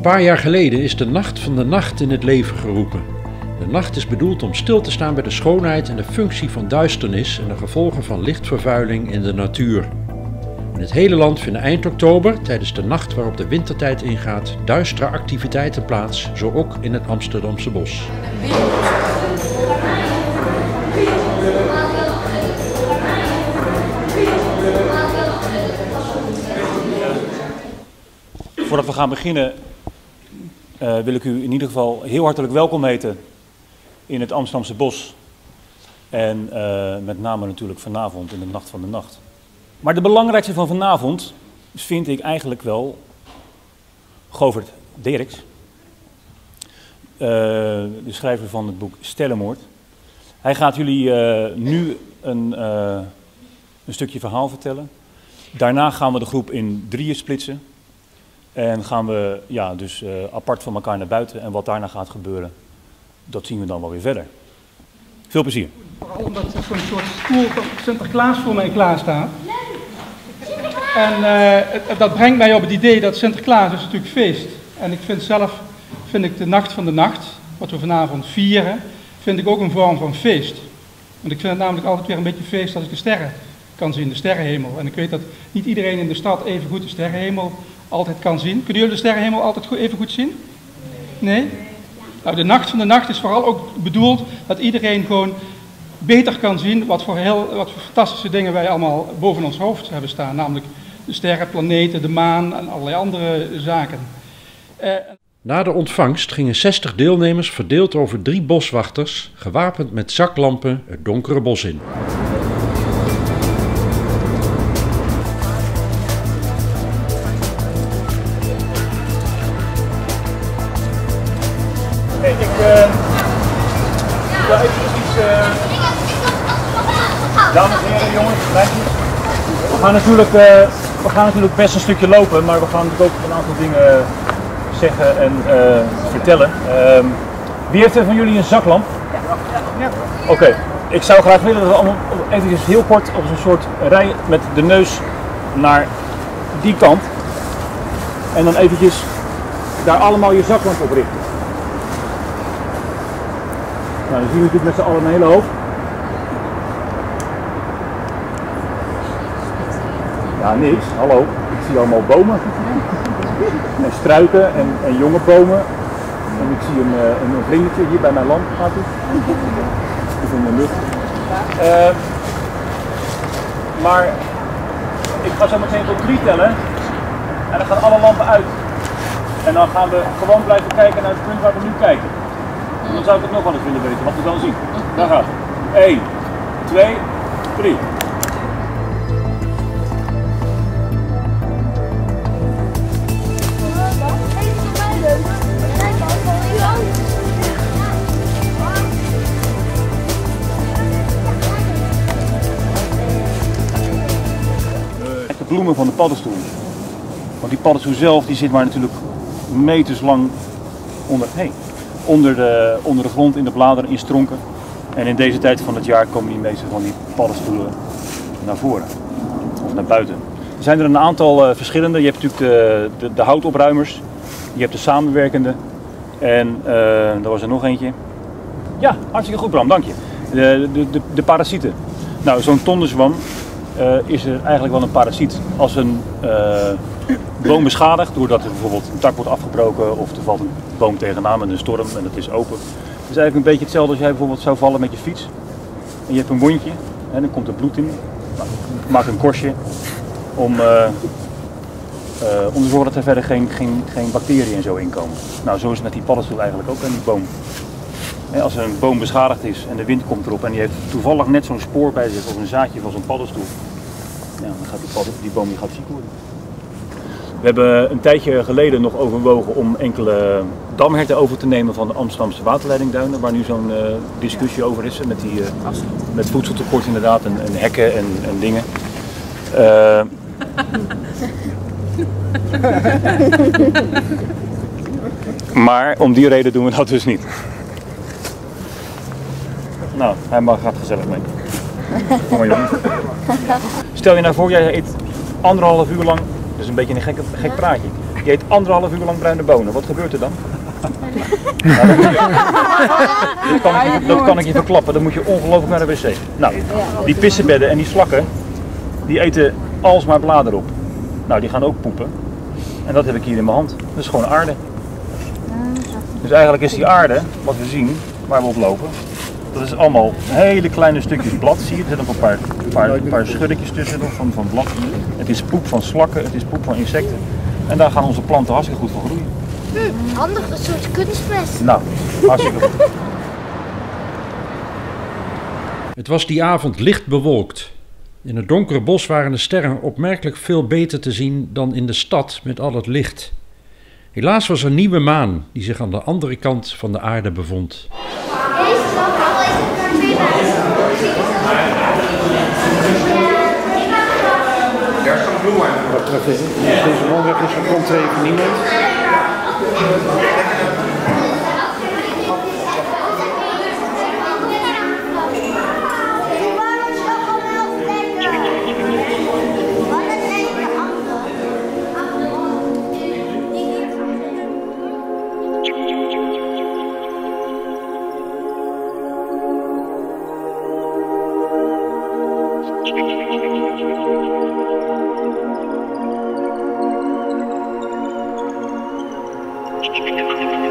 Een paar jaar geleden is de Nacht van de Nacht in het leven geroepen. De nacht is bedoeld om stil te staan bij de schoonheid en de functie van duisternis en de gevolgen van lichtvervuiling in de natuur. In het hele land vinden eind oktober, tijdens de nacht waarop de wintertijd ingaat, duistere activiteiten plaats, zo ook in het Amsterdamse bos. Voordat we gaan beginnen, uh, wil ik u in ieder geval heel hartelijk welkom heten in het Amsterdamse bos. En uh, met name natuurlijk vanavond in de Nacht van de Nacht. Maar de belangrijkste van vanavond vind ik eigenlijk wel Govert Derks. Uh, de schrijver van het boek Stellenmoord. Hij gaat jullie nu een, een stukje verhaal vertellen. Daarna gaan we de groep in drieën splitsen. En gaan we ja, dus apart van elkaar naar buiten. En wat daarna gaat gebeuren, dat zien we dan wel weer verder. Veel plezier. Vooral omdat er zo'n soort stoel van Sinterklaas voor mij klaar staat. En uh, dat brengt mij op het idee dat Sinterklaas is natuurlijk feest. En ik vind zelf, vind ik de nacht van de nacht, wat we vanavond vieren, vind ik ook een vorm van feest. Want ik vind het namelijk altijd weer een beetje feest als ik de sterren kan zien, de sterrenhemel. En ik weet dat niet iedereen in de stad even goed de sterrenhemel altijd kan zien. Kunnen jullie de sterrenhemel altijd goed, even goed zien? Nee? Nou, de nacht van de nacht is vooral ook bedoeld dat iedereen gewoon beter kan zien wat voor, wat voor fantastische dingen wij allemaal boven ons hoofd hebben staan. Namelijk de sterren, planeten, de maan en allerlei andere zaken. Uh, Na de ontvangst gingen 60 deelnemers verdeeld over drie boswachters, gewapend met zaklampen, het donkere bos in. Dames en heren, jongens, meisjes. We gaan, natuurlijk, uh, we gaan natuurlijk best een stukje lopen, maar we gaan natuurlijk ook een aantal dingen zeggen en uh, vertellen. Uh, wie heeft er van jullie een zaklamp? Ja. Oké, okay. ik zou graag willen dat we allemaal even heel kort op een soort rij met de neus naar die kant. En dan eventjes daar allemaal je zaklamp op richten. Nou, dan zien we natuurlijk met z'n allen een hele hoop. Ja, niks. Hallo. Ik zie allemaal bomen. En struiken en, en jonge bomen. En ik zie een, eh, een, een vlindertje hier bij mijn lamp gaat het. Of een lucht. Uh, maar ik ga zo meteen tot drie tellen. En dan gaan alle lampen uit. En dan gaan we gewoon blijven kijken naar het punt waar we nu kijken. En dan zou ik het nog wel eens willen weten, wat we dan zien. Daar gaat het. 1, 2, 3. Van de paddenstoel. Want die paddenstoel zelf die zit maar natuurlijk meters lang onder, onder, de, onder de grond in de bladeren in stronken. En in deze tijd van het jaar komen die meeste van die paddenstoelen naar voren of naar buiten. Er zijn er een aantal uh, verschillende. Je hebt natuurlijk de, de, de, houtopruimers, je hebt de samenwerkende en uh, er was er nog eentje. Ja, hartstikke goed Bram, dank je. De, de, de, parasieten. Nou, zo'n tondenzwam uh, is er eigenlijk wel een parasiet. Als een uh, boom beschadigt, doordat er bijvoorbeeld een tak wordt afgebroken of er valt een boom tegenaan met een storm en het is open. Het is eigenlijk een beetje hetzelfde als jij bijvoorbeeld zou vallen met je fiets. En je hebt een wondje en dan komt er bloed in. Nou, maak een korstje om, uh, om te zorgen dat er verder geen, geen, geen bacteriën en zo inkomen. Nou, zo is het met die paddenstoel eigenlijk ook en die boom. Als er een boom beschadigd is en de wind komt erop en die heeft toevallig net zo'n spoor bij zich of een zaadje van zo'n paddenstoel, ja, dan gaat die, padden, die boom die gaat ziek worden. We hebben een tijdje geleden nog overwogen om enkele damherten over te nemen van de Amsterdamse waterleidingduinen, waar nu zo'n uh, discussie over is met, die, uh, met voedseltekort inderdaad en, en hekken en, en dingen. Eh, maar om die reden doen we dat dus niet. Nou, hij mag, gaat gezellig mee. Kom maar jongen. Stel je nou voor, jij eet anderhalf uur lang, dat is een beetje een gek, gek praatje. Je eet anderhalf uur lang bruine bonen. Wat gebeurt er dan? Nou, dat, moet je- dat kan ik, je- dat kan ik je verklappen. Dan moet je ongelooflijk naar de wc. Nou, die pissenbedden en die slakken, die eten alsmaar bladeren op. Nou, die gaan ook poepen. En dat heb ik hier in mijn hand. Dat is gewoon aarde. Dus eigenlijk is die aarde, wat we zien, waar we op lopen, dat is allemaal hele kleine stukjes blad. Zie je, er zitten nog een paar, paar, paar schuddetjes tussen nog van, van blad. Het is poep van slakken, het is poep van insecten. En daar gaan onze planten hartstikke goed van groeien. Handig, een soort kunstmest. Nou, hartstikke goed. Het was die avond licht bewolkt. In het donkere bos waren de sterren opmerkelijk veel beter te zien dan in de stad met al het licht. Helaas was er een nieuwe maan die zich aan de andere kant van de aarde bevond. Wat betreft deze, deze woonweg is er er even niemand. Thank you.